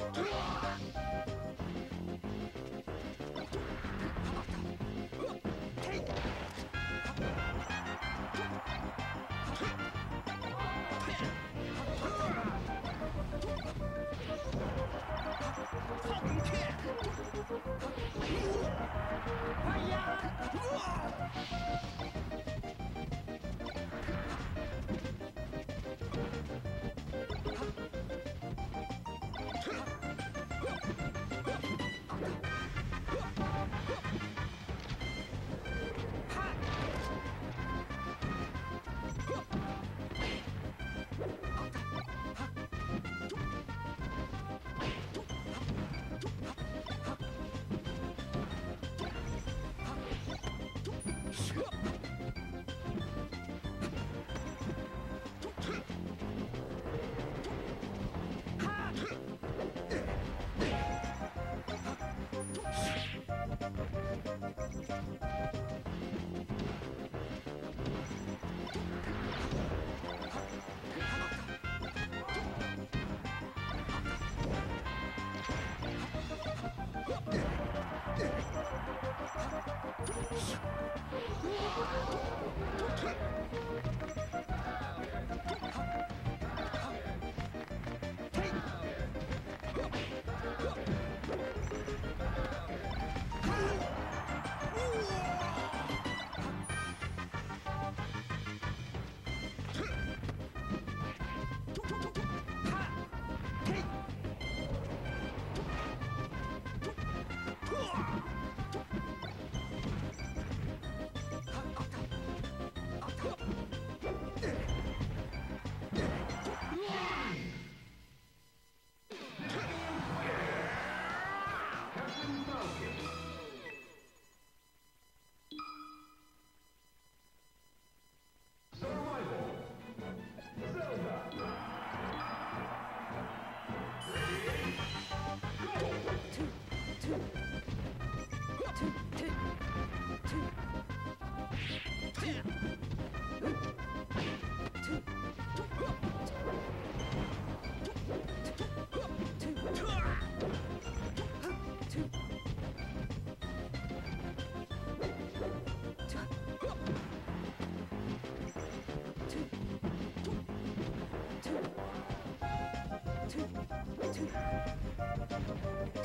Ah!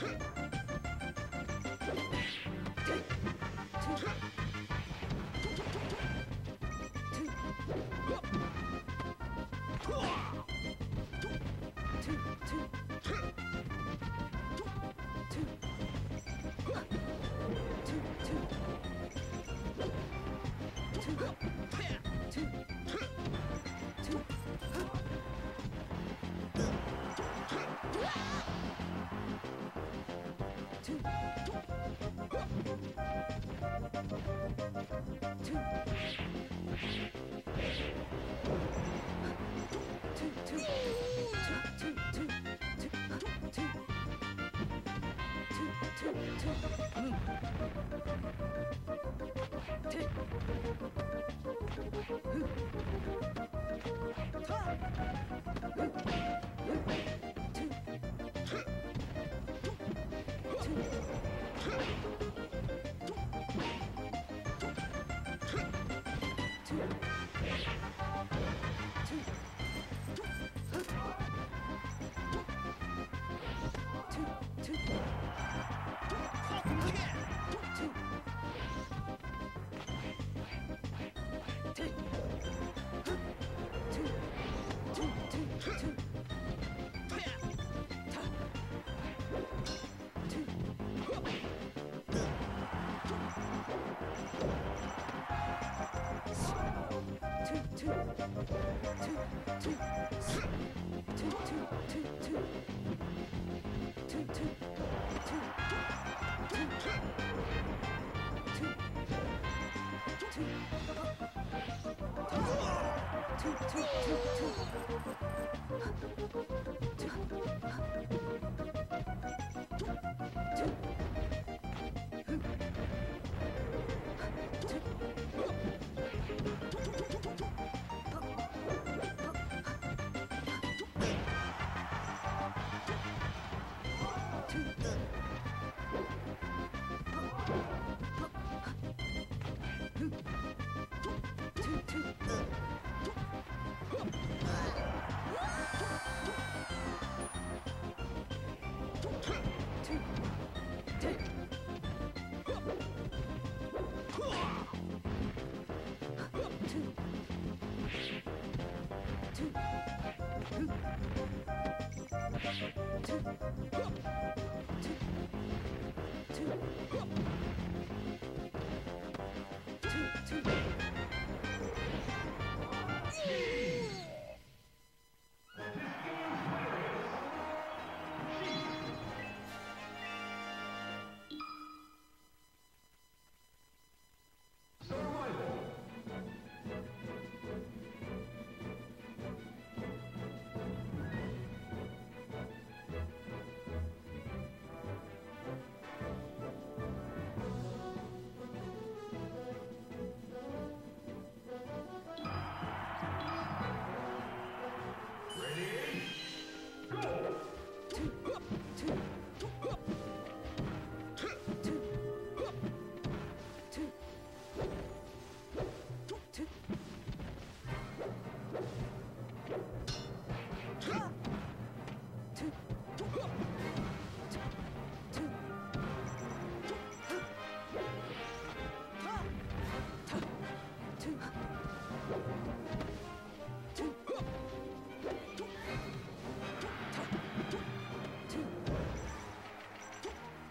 Two, two, two. Two. two, two, two, two.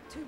Two,